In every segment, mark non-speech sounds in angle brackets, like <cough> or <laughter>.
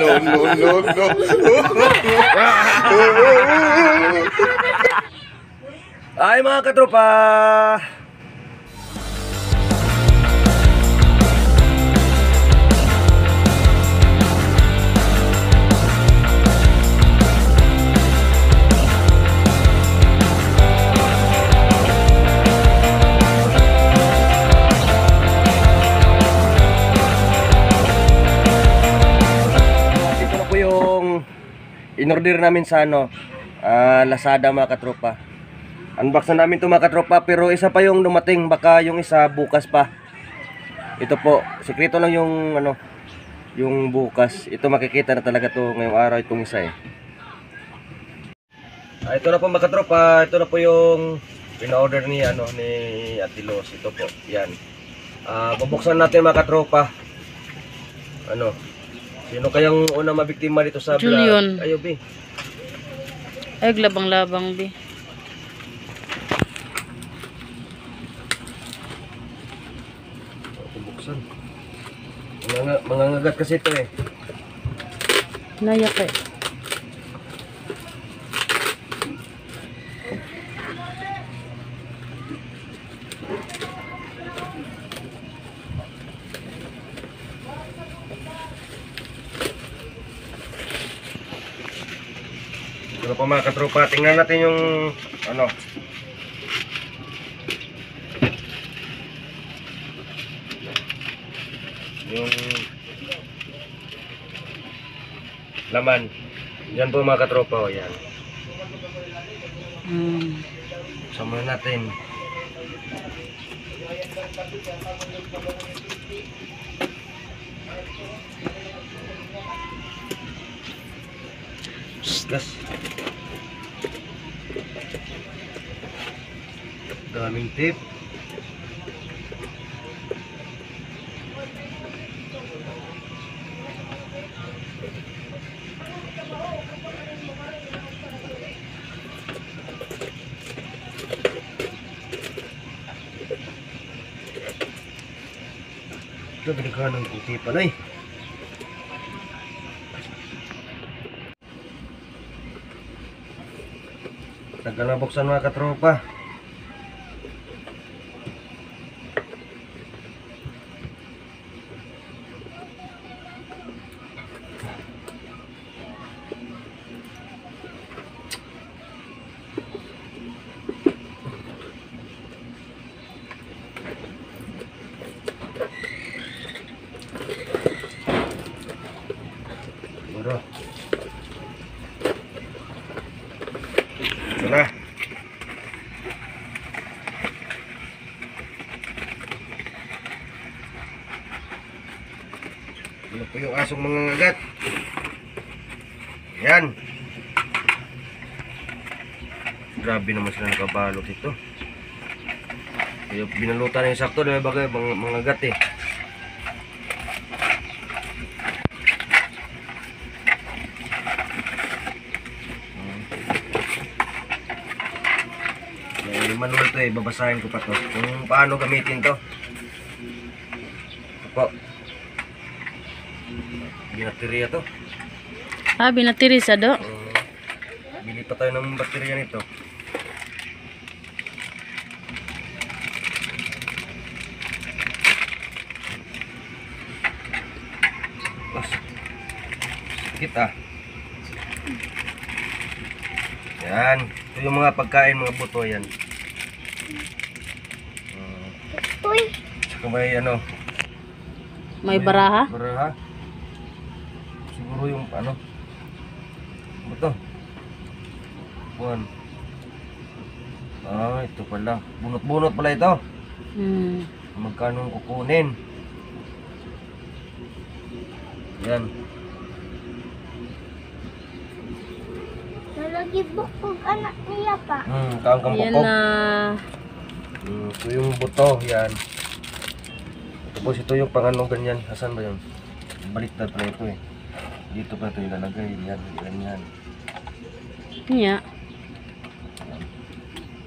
no, no, no, no. Ay mga katropa! In-order namin sa ano, ah, Lazada mga katropa. Unbox na namin ito mga katropa pero isa pa yung dumating baka yung isa bukas pa. Ito po, sekreto lang yung ano, yung bukas. Ito makikita na talaga to ngayong araw itong isa eh. Ah, ito na po mga katropa, ito na po yung in-order ni ano ni Atilos. Ito po, yan. Ah, bubuksan natin mga katropa. Ano? Sino kayang una mabiktima dito sa vlog? Julian. Ayo, Bi. Ay, labang-labang, bi. Bubuksan. Mga, mga ngagat kasi ito eh. Nayak eh. Ito na po mga katropa. Tingnan natin yung ano. Yung laman. Yan po mga katropa. O, yan. Hmm. Sama natin. Gas. Daming tip. Ito, binigyan ng puti pa na eh. Tagal na buksan mga katropa. Ano po yung asong mga ngagat? Yan. Grabe naman sila nakabalot ito. Kaya binalutan na yung sakto na bagay mga, mga gat eh. May manual to eh, babasahin ko pa to. Kung paano gamitin to. Binaterya to. Ah, binatiri sa do. Uh, bili pa tayo ng baterya nito. Mas, sakit ah. Yan. Ito yung mga pagkain, mga buto yan. Uh, Tsaka may ano, May baraha. Baraha. Siguro yung ano. Ano to? Buwan. Ah, ito pala. Bunot-bunot pala ito. Hmm. Magkano ang kukunin? Yan. Nalagi bukog anak niya pa. Hmm, kaang kang Yan bukog. na. Hmm, ito yung buto. Yan. Tapos ito yung panganong ganyan. Asan ba yun? Baliktad pala ito eh. Dito pa ito ilalagay. Yan, ganyan. Niya.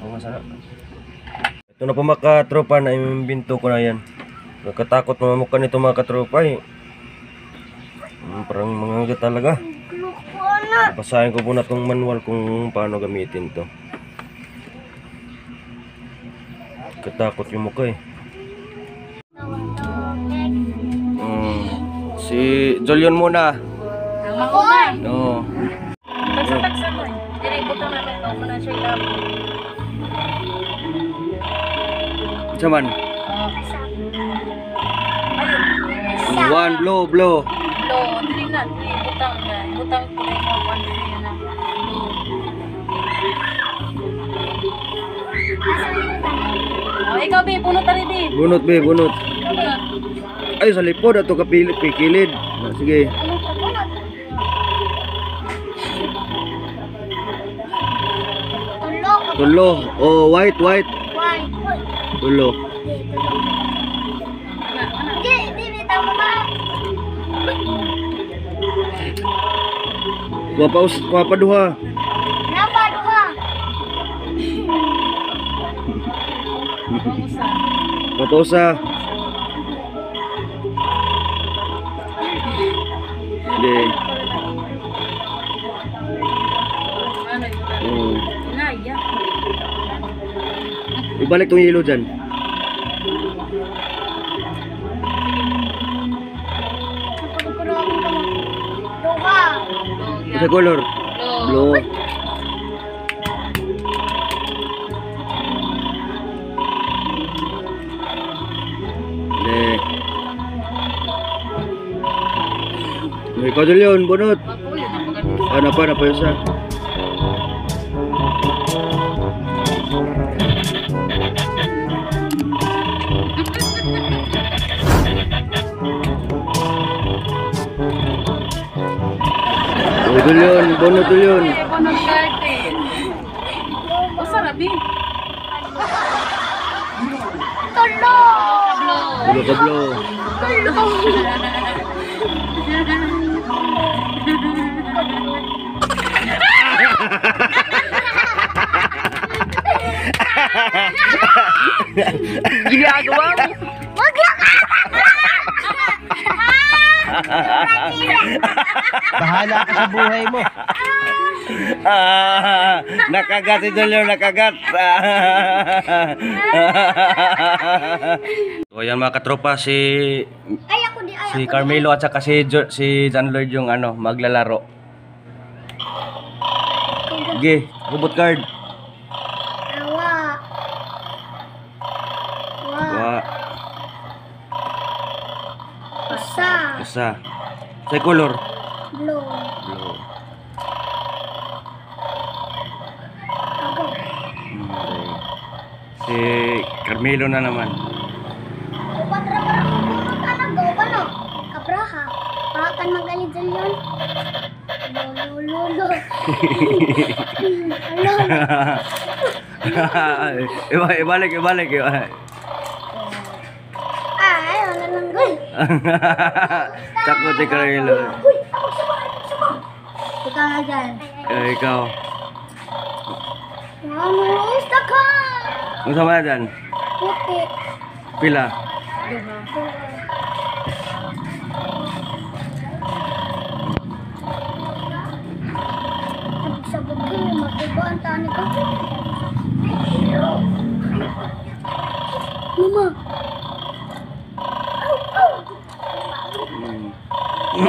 Oo, sana. Ito na po mga katropa na imbinto ko na yan. Nakatakot mamamukha nito mga katropa eh. Sobrang mga talaga. Basahin ko muna tong manual kung paano gamitin to. Katakot yung mukha eh. Mm. Si Jolion muna. Ang mauna. No. Tagsa-tagsa mo ko siya ilabo. Saman. One blow, blow. Lo, dili na, dili butang na. Butang ko na yung one dili na. Oh, ikaw be, na rin be. Bunot be, bunot. Bunot. Ay, sa lipod ato kapili, pikilid. Sige. Tulo. Oh, white, white. Why? Tulo. Hindi, hindi, bitaw ba? Kuha pa, kuha pa duha. Napa, duha. Kuha usa. Hindi. Ibalik tong yelo dyan. Sa color. Lo. Blue. Hindi. Ikaw dyan yun, bunot. Yun. Ano pa, ano pa yung isa? Dul yun, bunot dul yun. Eh, bunot card eh. O, sarabi. Tulog. Lo. Bulo ka blo. <laughs> Ginagawa mo. <laughs> Bahala ka sa buhay mo. Ah, nakagat si Julio, nakagat. <laughs> so ayan mga katropa, si Ay, ako di, ay, si ako Carmelo at saka si, jo, si John Lloyd yung ano, maglalaro. Sige, robot card. Awa. Wa. Wa, Usa. Isa. Sa color. Blue. Blue. Ako. Okay. Si Carmelo na naman. Pakan magalit dyan yun. Lolo, lolo. Lolo. Iba, ibalik, ibalik, ibalik. Ay, wala lang goy. Takot sama, ako sama. Ikaw na dyan. Eh, ikaw. Mama, isa ka. Ang sama na dyan? Puti. Pila? Sa bukid, ang ko. Mama.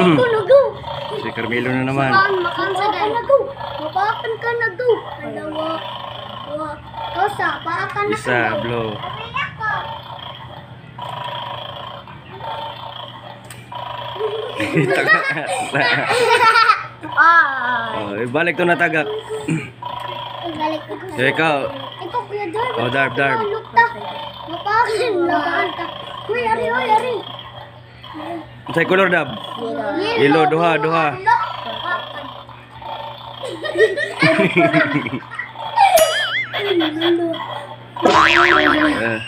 Mm. No, go. Si Carmelo na naman. Makan, makan sa ka na go. Mapakan ka na go. Dalawa. Wa. Kosa, paakan na Isa, blow. Ah. <laughs> oh, ibalik to na tagak. Galing ko. So, ikaw. Ikaw, Kuya Darb. Oh, Darb, Darb. Look ta. Mapakan na. Uy, ari, ari. Sa color dab. Yellow, duha, duha. Eh.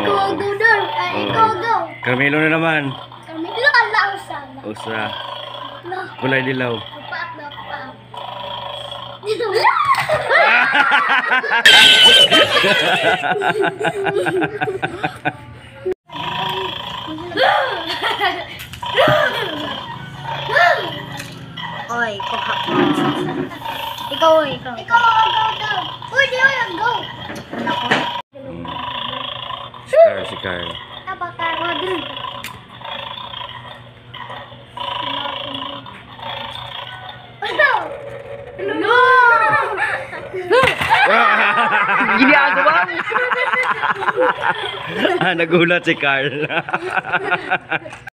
Ikaw go, Darb. Ay, ikaw go. Carmelo na naman. Kami lang lang sana. Usa. Kulay dilaw. paak na paak. <laughs> Ay, kuha. Ikaw, ikaw. Ikaw ang go daw. Uy, di ang go. Ako. Si Carl, si Carl. Tabakar mo dun. Ano? Ano? Ginagawa ah, nagulat si Carl. <laughs>